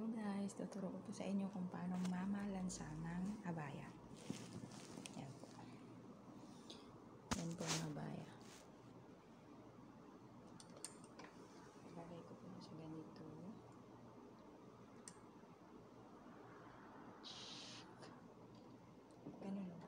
Hello guys, tuturo ko po sa inyo kung paano mamalansa ng abaya. Yan po. Yan po ang abaya. Ilagay ko po sa ganito. Ganun lang.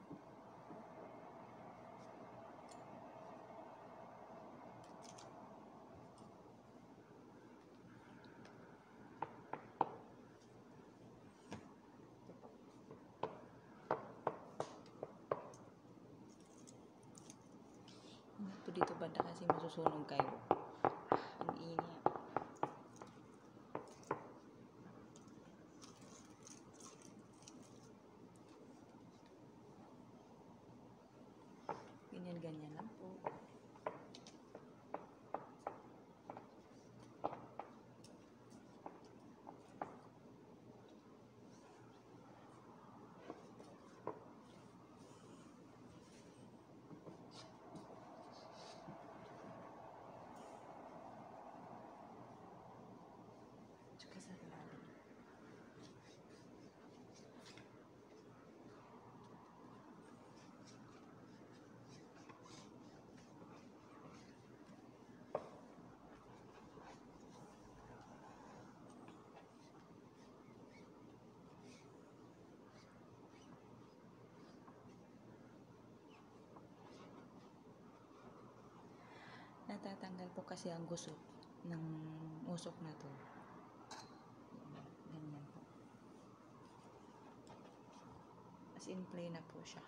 Ito dito banda kasi masusunog kayo. Natatanggal po kasi ang gusot ng usok na to. Ganyan po. As in plain na po siya.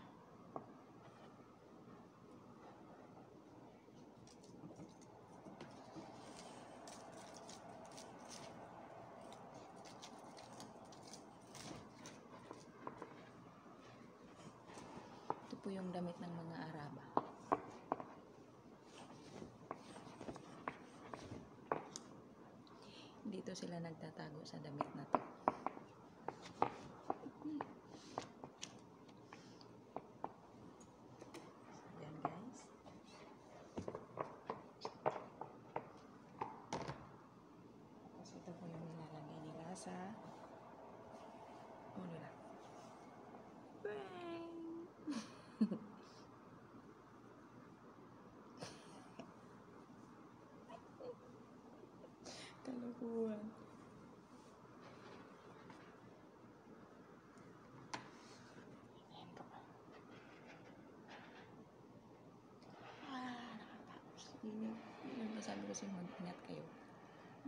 Po yung damit ng mga Dito sila nagtatago sa damit na to. Tapos ito po yung nilalagay nila Yun yung, yun yung sabi ko sa mag-ingat kayo.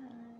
Ah.